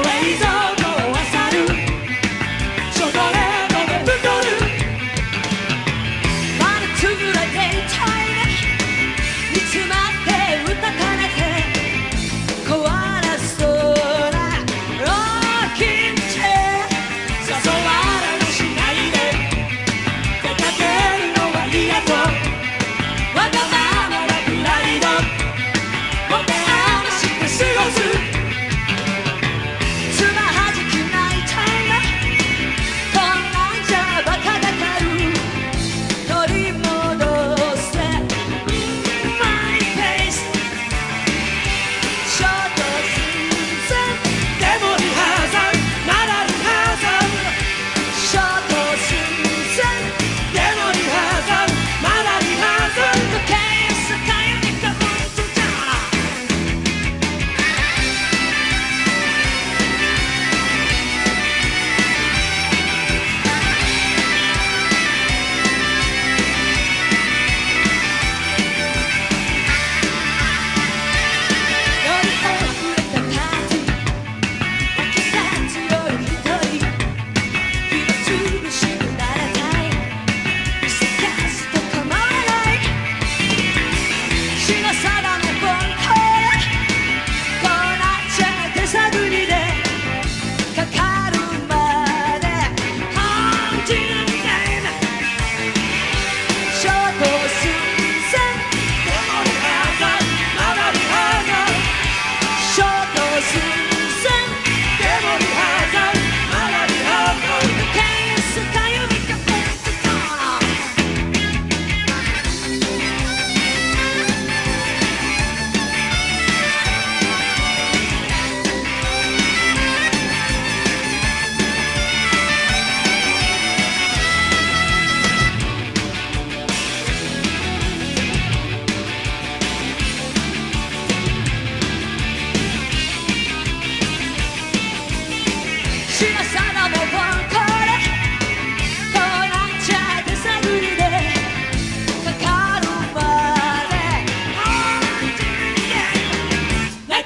Laser.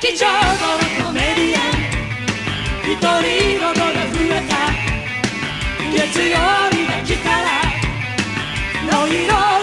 劇場のコメディア。ン一人のが増えた月曜日が来たらノイロー